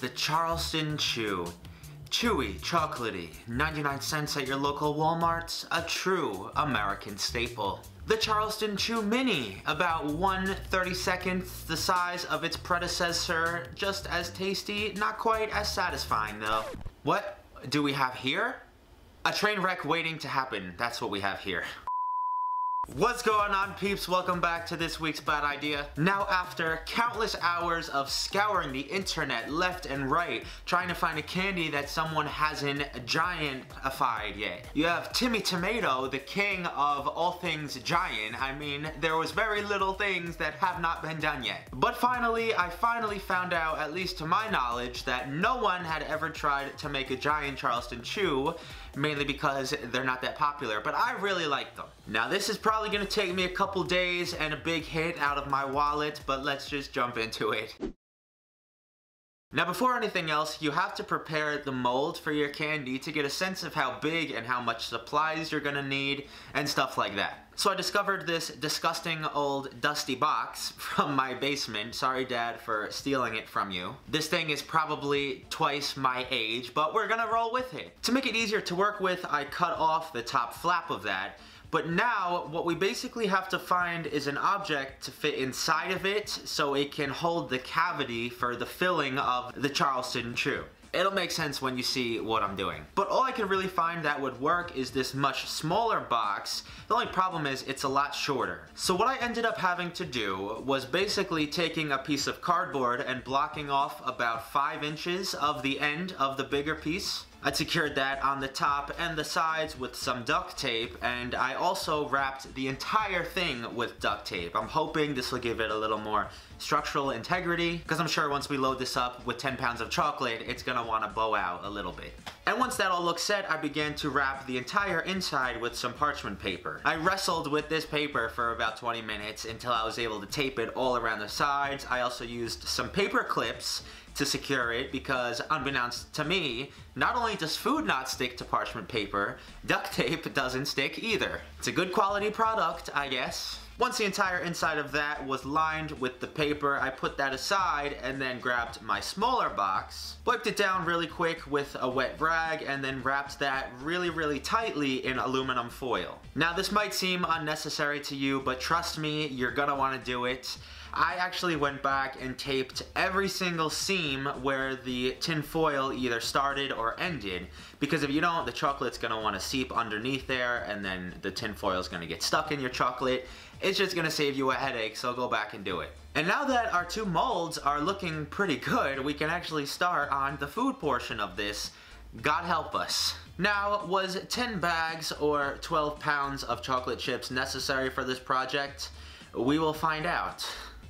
the Charleston Chew. Chewy, chocolatey, 99 cents at your local Walmart, a true American staple. The Charleston Chew Mini, about 1 32nd the size of its predecessor, just as tasty, not quite as satisfying though. What do we have here? A train wreck waiting to happen, that's what we have here. What's going on peeps? Welcome back to this week's Bad Idea. Now after countless hours of scouring the internet left and right trying to find a candy that someone hasn't giantified yet. You have Timmy Tomato, the king of all things giant. I mean, there was very little things that have not been done yet. But finally, I finally found out, at least to my knowledge, that no one had ever tried to make a giant Charleston Chew mainly because they're not that popular, but I really like them. Now this is probably gonna take me a couple days and a big hit out of my wallet, but let's just jump into it. Now before anything else, you have to prepare the mold for your candy to get a sense of how big and how much supplies you're gonna need and stuff like that. So I discovered this disgusting old dusty box from my basement. Sorry dad for stealing it from you. This thing is probably twice my age, but we're gonna roll with it. To make it easier to work with, I cut off the top flap of that but now, what we basically have to find is an object to fit inside of it so it can hold the cavity for the filling of the Charleston Chew. It'll make sense when you see what I'm doing. But all I can really find that would work is this much smaller box. The only problem is it's a lot shorter. So what I ended up having to do was basically taking a piece of cardboard and blocking off about 5 inches of the end of the bigger piece I secured that on the top and the sides with some duct tape and I also wrapped the entire thing with duct tape. I'm hoping this will give it a little more structural integrity because I'm sure once we load this up with 10 pounds of chocolate it's gonna want to bow out a little bit. And once that all looks set, I began to wrap the entire inside with some parchment paper. I wrestled with this paper for about 20 minutes until I was able to tape it all around the sides. I also used some paper clips to secure it because unbeknownst to me, not only does food not stick to parchment paper, duct tape doesn't stick either. It's a good quality product, I guess. Once the entire inside of that was lined with the paper, I put that aside and then grabbed my smaller box, wiped it down really quick with a wet rag, and then wrapped that really, really tightly in aluminum foil. Now this might seem unnecessary to you, but trust me, you're gonna wanna do it. I actually went back and taped every single seam where the tin foil either started or ended because if you don't, the chocolate's gonna wanna seep underneath there and then the tin foil's gonna get stuck in your chocolate. It's just gonna save you a headache, so go back and do it. And now that our two molds are looking pretty good, we can actually start on the food portion of this. God help us. Now, was 10 bags or 12 pounds of chocolate chips necessary for this project? We will find out.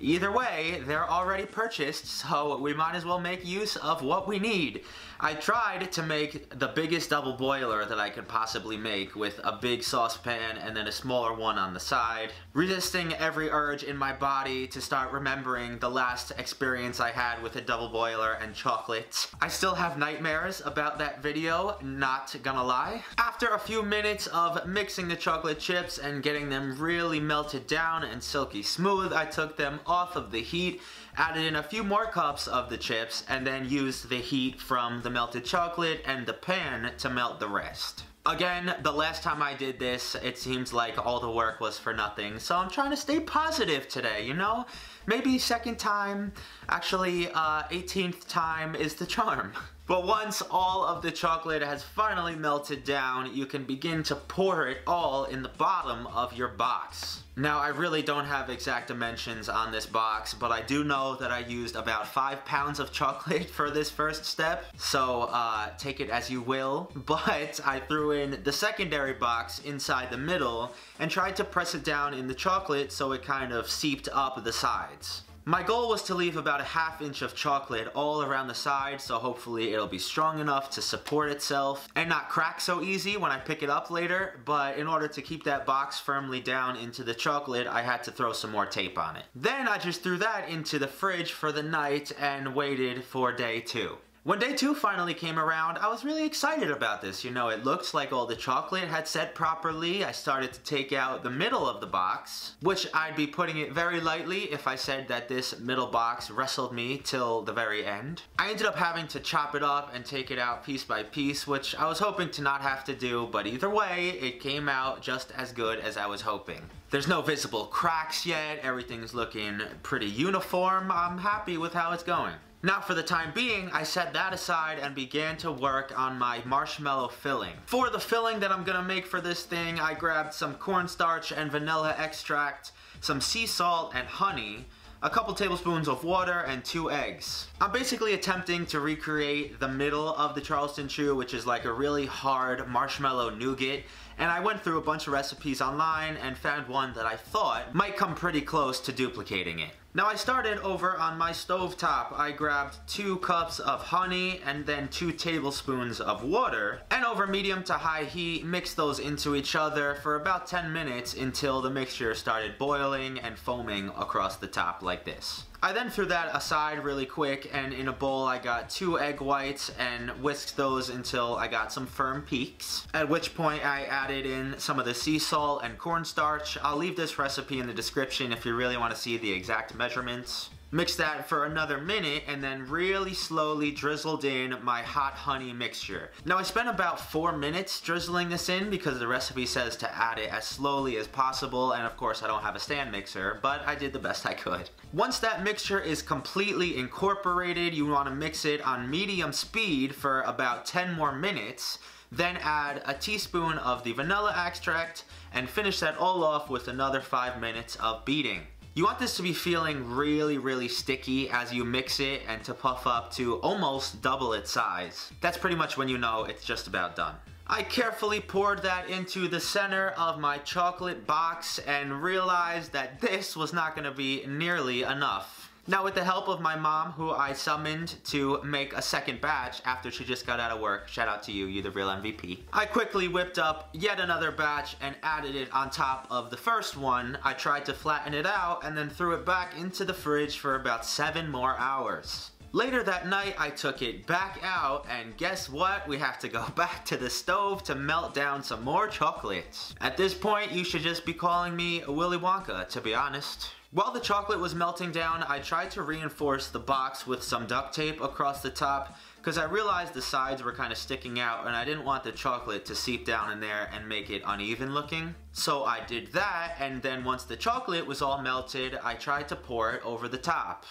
Either way, they're already purchased, so we might as well make use of what we need. I tried to make the biggest double boiler that I could possibly make with a big saucepan and then a smaller one on the side, resisting every urge in my body to start remembering the last experience I had with a double boiler and chocolate. I still have nightmares about that video, not gonna lie. After a few minutes of mixing the chocolate chips and getting them really melted down and silky smooth, I took them off of the heat, added in a few more cups of the chips, and then used the heat from the melted chocolate and the pan to melt the rest. Again, the last time I did this, it seems like all the work was for nothing, so I'm trying to stay positive today, you know? Maybe second time, actually uh, 18th time is the charm. But once all of the chocolate has finally melted down, you can begin to pour it all in the bottom of your box. Now, I really don't have exact dimensions on this box, but I do know that I used about five pounds of chocolate for this first step, so uh, take it as you will. But I threw in the secondary box inside the middle and tried to press it down in the chocolate so it kind of seeped up the sides. My goal was to leave about a half inch of chocolate all around the side so hopefully it'll be strong enough to support itself and not crack so easy when I pick it up later but in order to keep that box firmly down into the chocolate I had to throw some more tape on it. Then I just threw that into the fridge for the night and waited for day two. When day two finally came around, I was really excited about this. You know, it looked like all the chocolate had set properly. I started to take out the middle of the box, which I'd be putting it very lightly if I said that this middle box wrestled me till the very end. I ended up having to chop it up and take it out piece by piece, which I was hoping to not have to do, but either way, it came out just as good as I was hoping. There's no visible cracks yet, everything's looking pretty uniform. I'm happy with how it's going. Now for the time being, I set that aside and began to work on my marshmallow filling. For the filling that I'm gonna make for this thing, I grabbed some cornstarch and vanilla extract, some sea salt and honey, a couple tablespoons of water, and two eggs. I'm basically attempting to recreate the middle of the Charleston Chew, which is like a really hard marshmallow nougat, and I went through a bunch of recipes online and found one that I thought might come pretty close to duplicating it. Now I started over on my stove top. I grabbed two cups of honey and then two tablespoons of water and over medium to high heat mixed those into each other for about 10 minutes until the mixture started boiling and foaming across the top like this. I then threw that aside really quick and in a bowl I got two egg whites and whisked those until I got some firm peaks. At which point I added in some of the sea salt and cornstarch. I'll leave this recipe in the description if you really want to see the exact measurements. Mix that for another minute and then really slowly drizzled in my hot honey mixture. Now I spent about four minutes drizzling this in because the recipe says to add it as slowly as possible and of course I don't have a stand mixer, but I did the best I could. Once that mixture is completely incorporated, you want to mix it on medium speed for about 10 more minutes then add a teaspoon of the vanilla extract and finish that all off with another 5 minutes of beating. You want this to be feeling really, really sticky as you mix it and to puff up to almost double its size. That's pretty much when you know it's just about done. I carefully poured that into the center of my chocolate box and realized that this was not going to be nearly enough. Now with the help of my mom, who I summoned to make a second batch after she just got out of work, shout out to you, you the real MVP, I quickly whipped up yet another batch and added it on top of the first one. I tried to flatten it out and then threw it back into the fridge for about seven more hours. Later that night, I took it back out, and guess what? We have to go back to the stove to melt down some more chocolates. At this point, you should just be calling me Willy Wonka, to be honest. While the chocolate was melting down, I tried to reinforce the box with some duct tape across the top because I realized the sides were kind of sticking out and I didn't want the chocolate to seep down in there and make it uneven looking. So I did that and then once the chocolate was all melted, I tried to pour it over the top.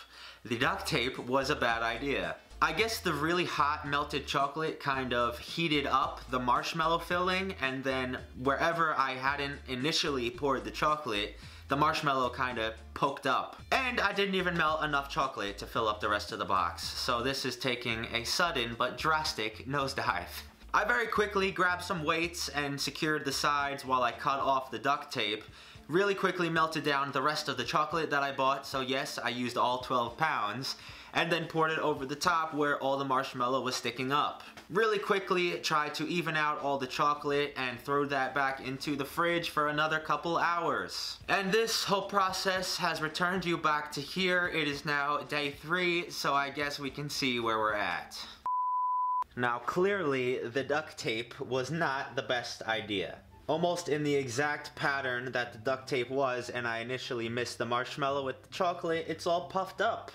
The duct tape was a bad idea. I guess the really hot melted chocolate kind of heated up the marshmallow filling and then wherever I hadn't initially poured the chocolate, the marshmallow kind of poked up. And I didn't even melt enough chocolate to fill up the rest of the box. So this is taking a sudden but drastic nosedive. I very quickly grabbed some weights and secured the sides while I cut off the duct tape. Really quickly melted down the rest of the chocolate that I bought, so yes, I used all 12 pounds and then poured it over the top where all the marshmallow was sticking up. Really quickly try to even out all the chocolate and throw that back into the fridge for another couple hours. And this whole process has returned you back to here. It is now day three, so I guess we can see where we're at. Now clearly the duct tape was not the best idea almost in the exact pattern that the duct tape was and I initially missed the marshmallow with the chocolate, it's all puffed up.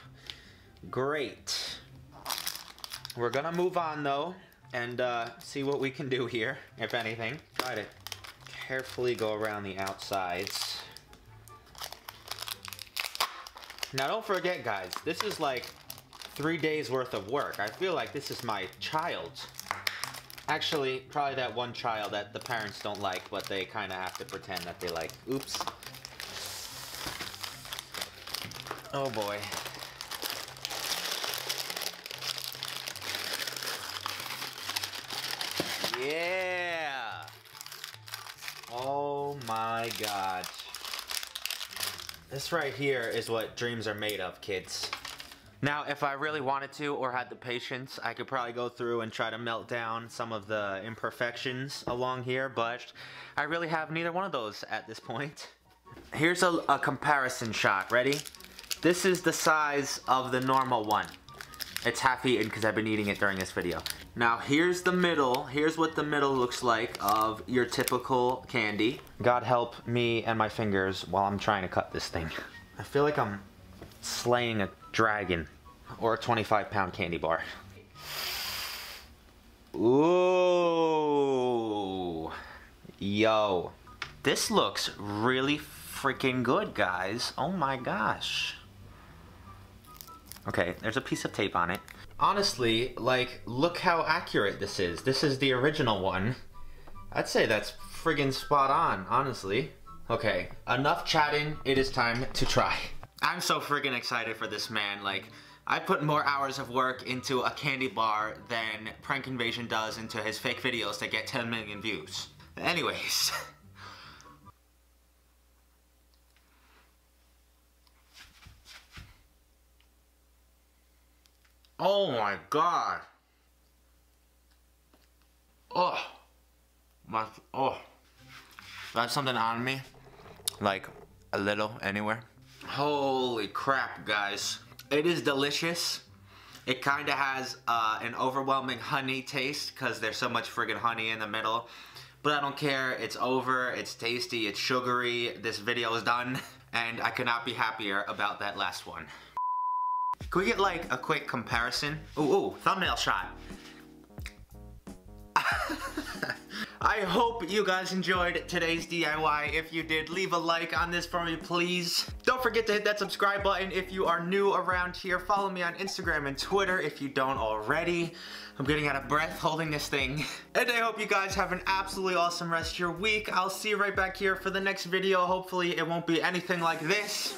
Great. We're gonna move on though and uh, see what we can do here, if anything. Try to carefully go around the outsides. Now don't forget guys, this is like three days worth of work. I feel like this is my child. Actually, probably that one child that the parents don't like, but they kind of have to pretend that they like. Oops. Oh boy. Yeah! Oh my god. This right here is what dreams are made of, kids. Now, if I really wanted to or had the patience, I could probably go through and try to melt down some of the imperfections along here, but I really have neither one of those at this point. Here's a, a comparison shot. Ready? This is the size of the normal one. It's half eaten because I've been eating it during this video. Now here's the middle. Here's what the middle looks like of your typical candy. God help me and my fingers while I'm trying to cut this thing. I feel like I'm slaying a dragon or a 25 pound candy bar. Ooh. Yo. This looks really freaking good, guys. Oh my gosh. Okay, there's a piece of tape on it. Honestly, like, look how accurate this is. This is the original one. I'd say that's friggin' spot on, honestly. Okay, enough chatting. It is time to try. I'm so friggin' excited for this, man. Like, I put more hours of work into a candy bar than Prank Invasion does into his fake videos that get 10 million views. Anyways. Oh my god. Oh. My, oh. That's something on me? Like, a little, anywhere? Holy crap, guys. It is delicious. It kind of has uh, an overwhelming honey taste because there's so much friggin' honey in the middle. But I don't care. It's over. It's tasty. It's sugary. This video is done. And I could not be happier about that last one. Can we get like a quick comparison? Ooh, ooh thumbnail shot. I hope you guys enjoyed today's DIY. If you did, leave a like on this for me, please. Don't forget to hit that subscribe button if you are new around here. Follow me on Instagram and Twitter if you don't already. I'm getting out of breath holding this thing. And I hope you guys have an absolutely awesome rest of your week. I'll see you right back here for the next video. Hopefully it won't be anything like this.